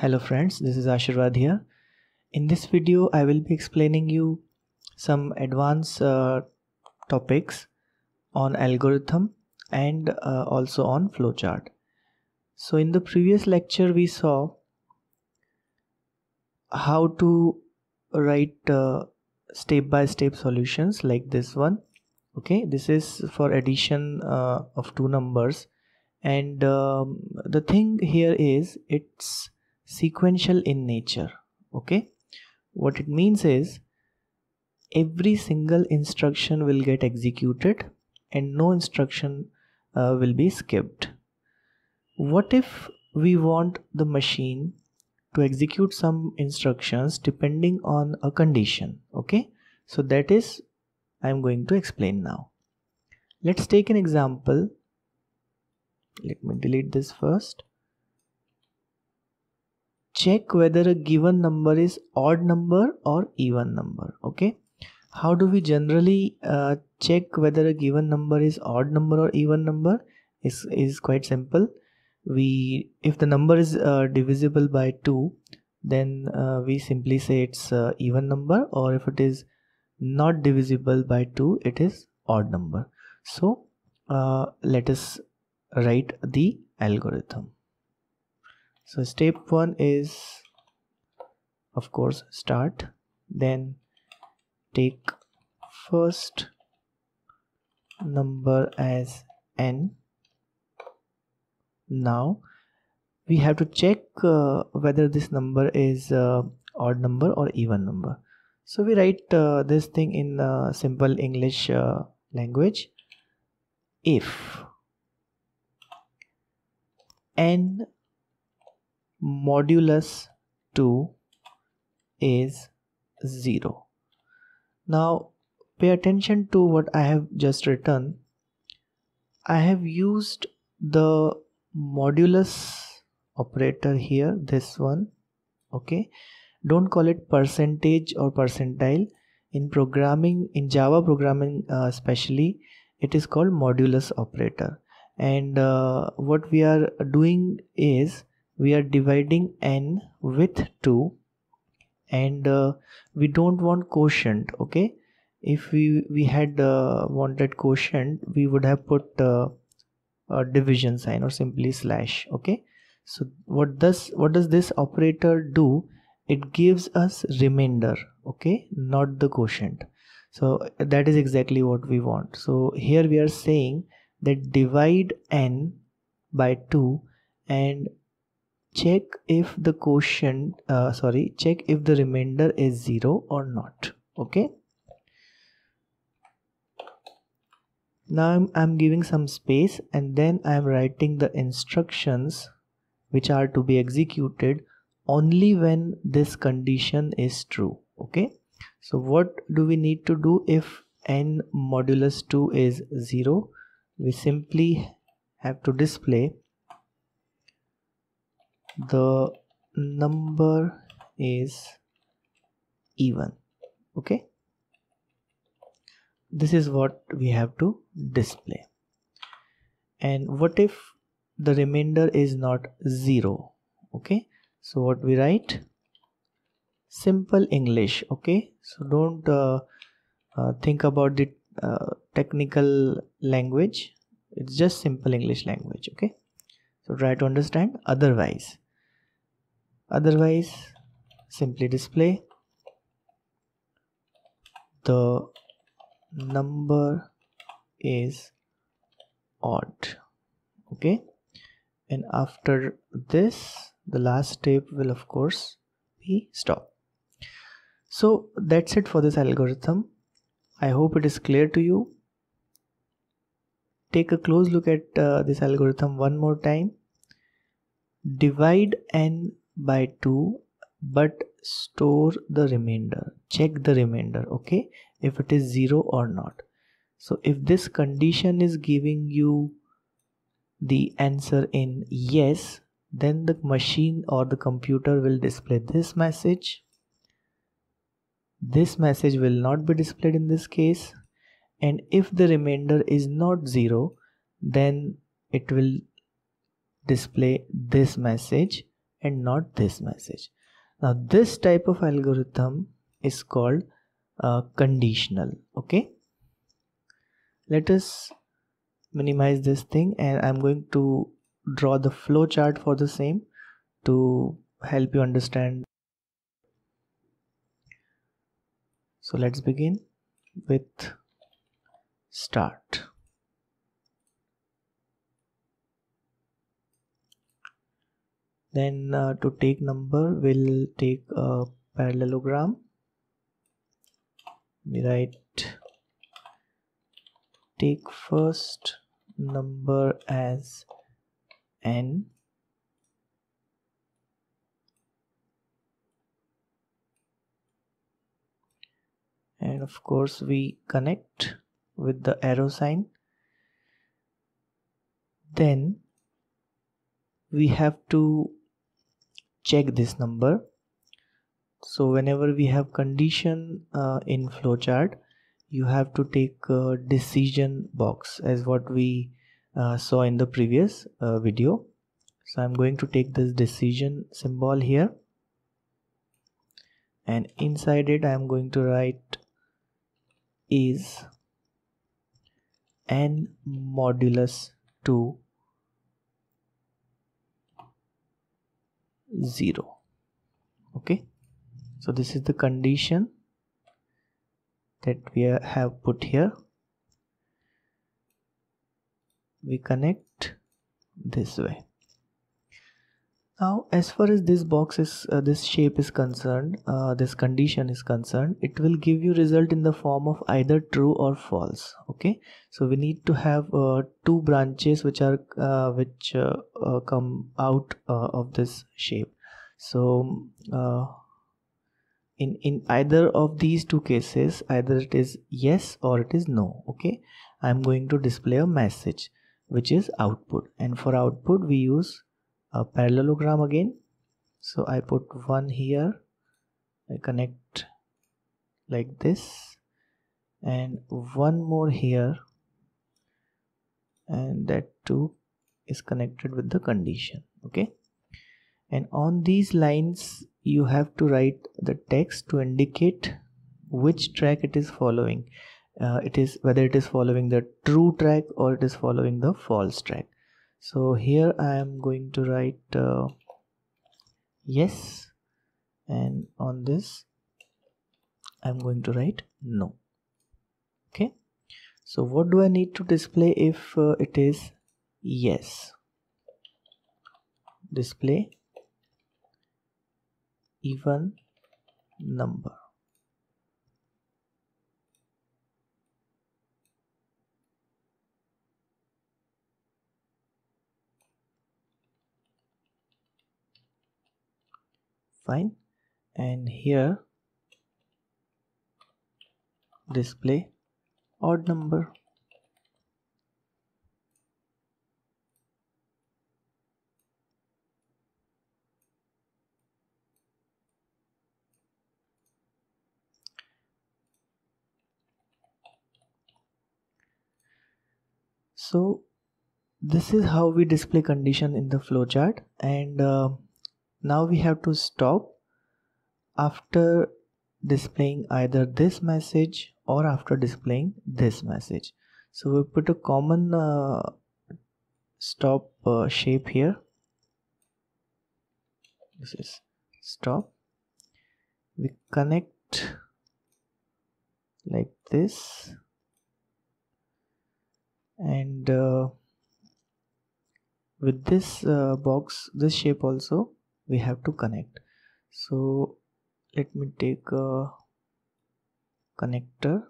Hello friends, this is Ashirwad here. In this video, I will be explaining you some advanced uh, topics on algorithm and uh, also on flowchart. So in the previous lecture, we saw how to write step by step solutions like this one. Okay, this is for addition uh, of two numbers and um, the thing here is it's sequential in nature okay? What it means is every single instruction will get executed and no instruction uh, will be skipped. What if we want the machine to execute some instructions depending on a condition okay? So that is i'm going to explain now. Let's take an example. Let me delete this first check whether a given number is odd number or even number okay? How do we generally uh, check whether a given number is odd number or even number? Is is quite simple. We if the number is uh, divisible by 2 then uh, we simply say it's uh, even number or if it is not divisible by 2 it is odd number. So uh, let us write the algorithm so step one is of course start. Then take first number as n. Now we have to check uh, whether this number is uh, odd number or even number. So we write uh, this thing in uh, simple english uh, language. If n modulus 2 is 0 now pay attention to what I have just written. I have used the modulus operator here this one okay? Don't call it percentage or percentile. In programming in java programming uh, especially it is called modulus operator. And uh, what we are doing is we are dividing n with 2 and uh, we don't want quotient okay? If we we had uh, wanted quotient we would have put uh, a division sign or simply slash okay? So what does what does this operator do? It gives us remainder okay? Not the quotient. So that is exactly what we want. So here we are saying that divide n by 2 and check if the quotient uh, sorry check if the remainder is 0 or not okay? Now I'm, I'm giving some space and then I'm writing the instructions which are to be executed only when this condition is true okay? So what do we need to do if n modulus 2 is 0 we simply have to display the number is even okay? This is what we have to display. And what if the remainder is not zero okay? So what we write? Simple english okay? So don't uh, uh, think about the uh, technical language. It's just simple english language okay? So try to understand otherwise otherwise simply display the number is odd okay? And after this the last step will of course be stop. So that's it for this algorithm. I hope it is clear to you. Take a close look at uh, this algorithm one more time. Divide n by 2 but store the remainder check the remainder okay if it is 0 or not. So if this condition is giving you the answer in yes then the machine or the computer will display this message. This message will not be displayed in this case. And if the remainder is not 0 then it will display this message and not this message. Now this type of algorithm is called uh, conditional okay? Let us minimize this thing and I'm going to draw the flow chart for the same to help you understand. So let's begin with start then uh, to take number we'll take a parallelogram. We write take first number as n. And of course we connect with the arrow sign. Then we have to check this number. So whenever we have condition uh, in flowchart you have to take a decision box as what we uh, saw in the previous uh, video. So I'm going to take this decision symbol here. And inside it I'm going to write is n modulus 2 0 okay? So this is the condition that we have put here. We connect this way now as far as this box is uh, this shape is concerned uh, this condition is concerned it will give you result in the form of either true or false okay? So we need to have uh, two branches which are uh, which uh, uh, come out of this shape. So in in either of these two cases either it is yes or it is no okay? I'm going to display a message which is output. And for output we use a parallelogram again. So i put one here. I connect like this. And one more here. And that too is connected with the condition. Okay? And on these lines you have to write the text to indicate which track it is following. Uh, it is whether it is following the true track or it is following the false track so here I am going to write uh, yes. And on this I'm going to write no. Okay? So what do I need to display if uh, it is yes? Display even number fine. And here display odd number. So this is how we display condition in the flowchart. And uh, now we have to stop after displaying either this message or after displaying this message. So we put a common uh, stop uh, shape here. This is stop. We connect like this. And uh, with this uh, box this shape also we have to connect. So let me take a connector.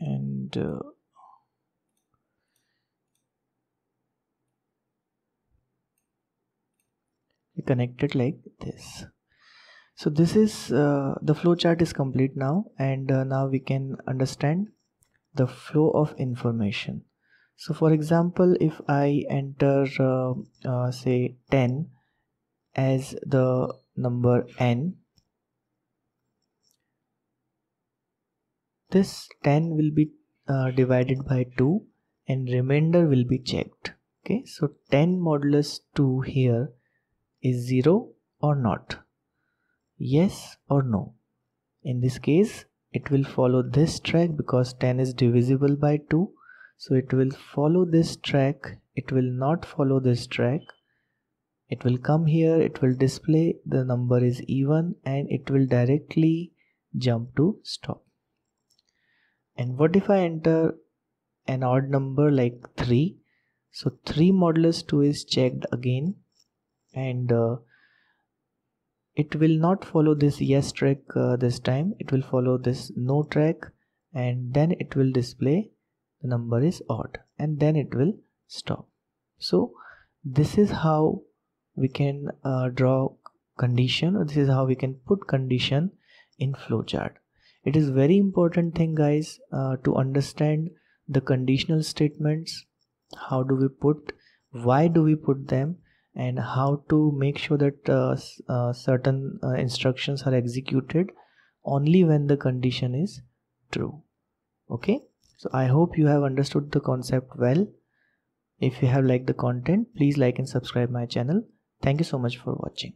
And uh, connected like this so this is uh, the flow chart is complete now and uh, now we can understand the flow of information. So for example if I enter uh, uh say 10 as the number n this 10 will be uh, divided by 2 and remainder will be checked. Okay? So 10 modulus 2 here is 0 or not yes or no. In this case it will follow this track because 10 is divisible by 2 so it will follow this track. It will not follow this track. It will come here. It will display. The number is even and it will directly jump to stop. And what if I enter an odd number like 3 so 3 modulus 2 is checked again. And uh, it will not follow this yes track uh, this time. It will follow this no track and then it will display the number is odd and then it will stop. So this is how we can uh, draw condition. This is how we can put condition in flowchart. It is very important thing guys uh, to understand the conditional statements. How do we put why do we put them and how to make sure that uh, uh, certain uh, instructions are executed only when the condition is true. Okay? So i hope you have understood the concept well. If you have liked the content please like and subscribe my channel. Thank you so much for watching